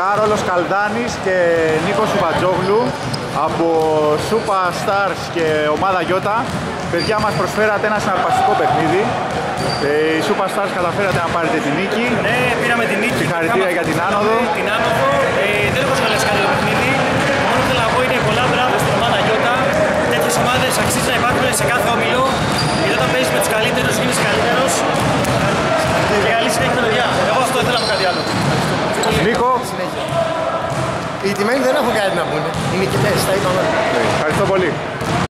Κάρολος Καλδάνης και Νίκος Σουβατζόγλου από Super Stars και ομάδα Γιώτα. Παιδιά μας προσφέρατε ένα συναρπαστικό παιχνίδι. Ε, οι Super Stars καταφέρατε να πάρετε την νίκη. Ναι, πήραμε την νίκη. Συγχαρητήρια για την άνοδο. Την άνοδο. Ε, δεν έχω σχολιάσει κάτι το παιχνίδι. Το μόνο που θέλω να πω είναι πολλά μπράβο στην ομάδα Γιώτα. Τέτοιες ομάδες αξίζει να υπάρχουν σε κάθε όμιλο. Γιατί όταν παίζεις με τους καλύτερους γίνεις καλύτερος. Και καλή συνέχεια παιδιά. Εγώ αυτό ήθελα να πω κάτι άλλο. Νίκο, Οι τιμένοι δεν έχουν κάτι να πούνε. Οι νικητές, τα είπαμε. ευχαριστώ πολύ.